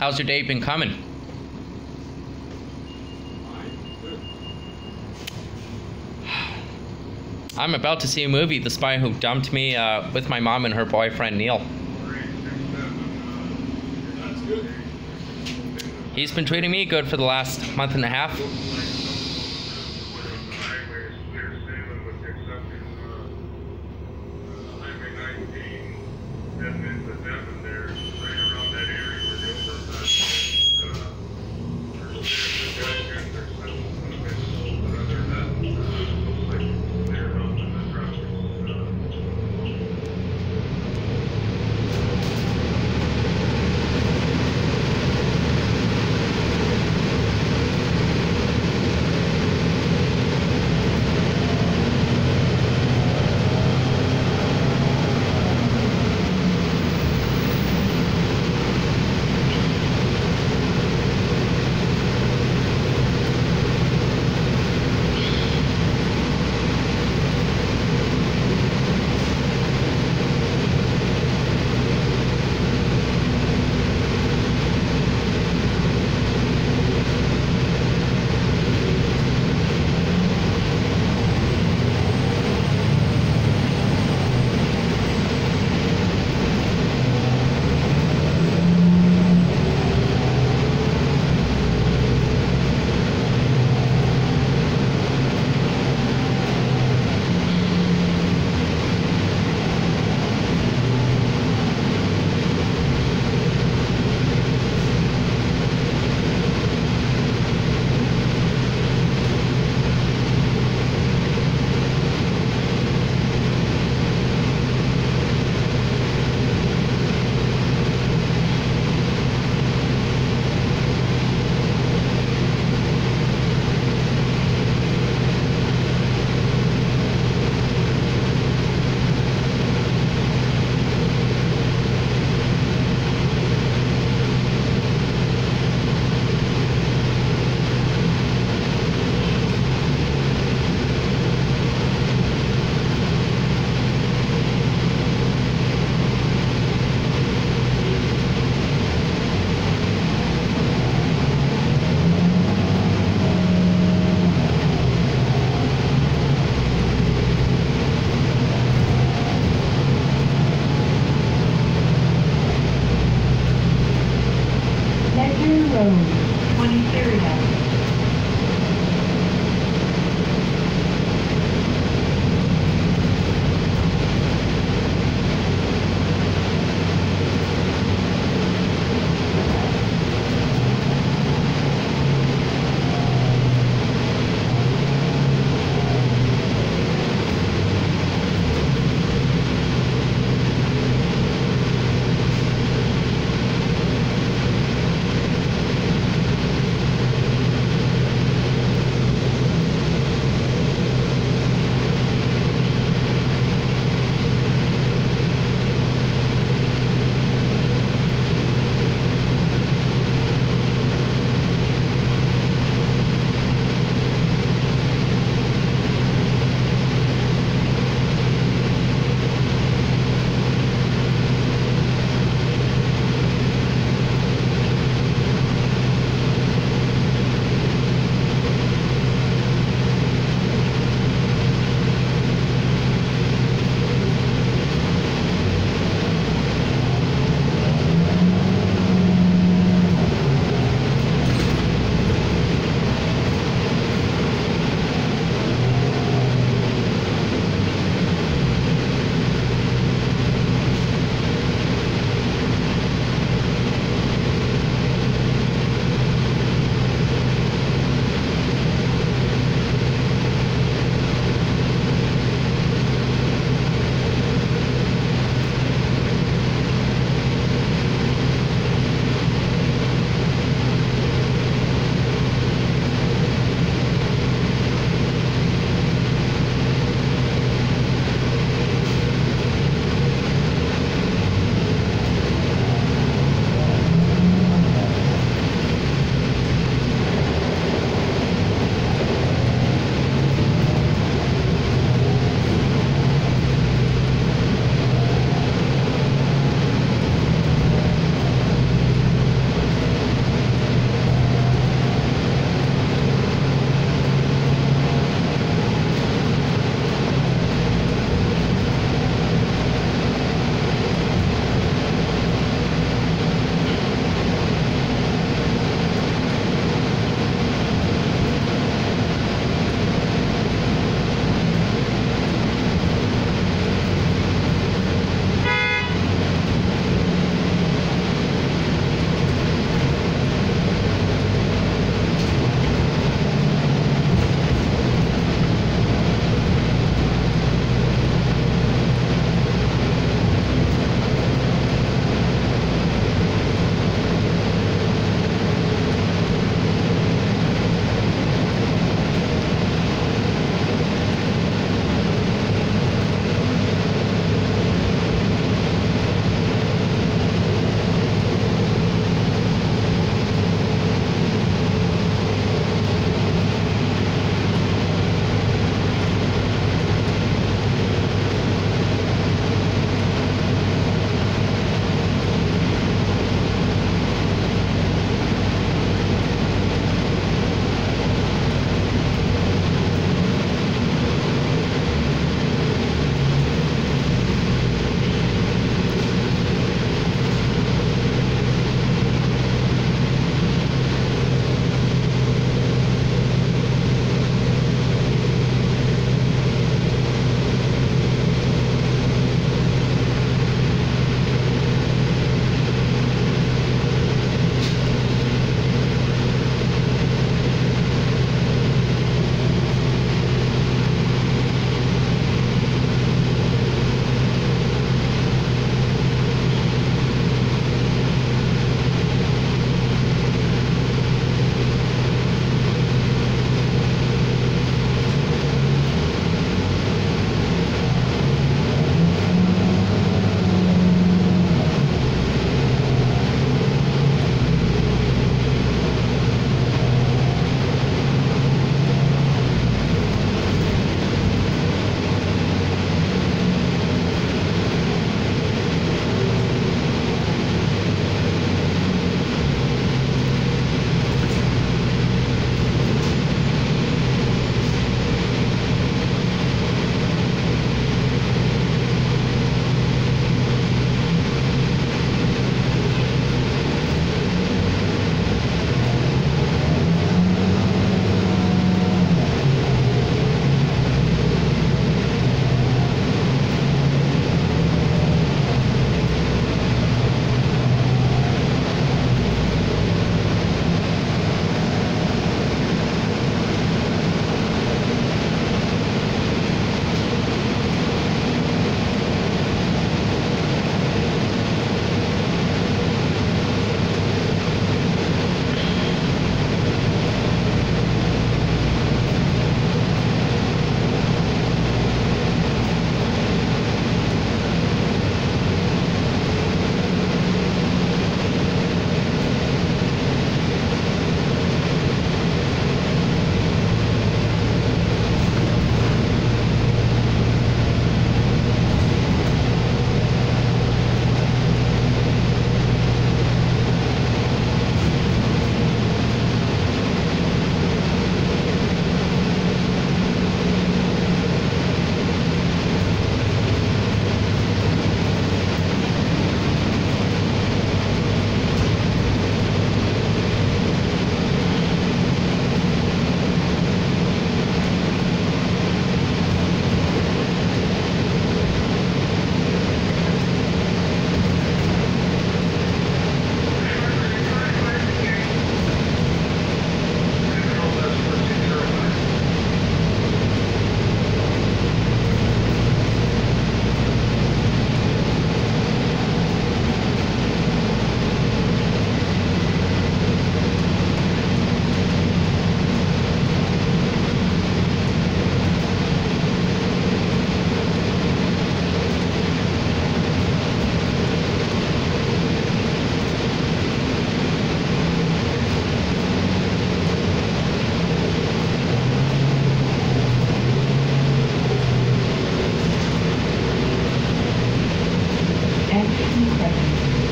How's your day been coming? I'm about to see a movie, The Spy Who Dumped Me, uh, with my mom and her boyfriend Neil. He's been treating me good for the last month and a half.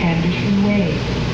Anderson Way.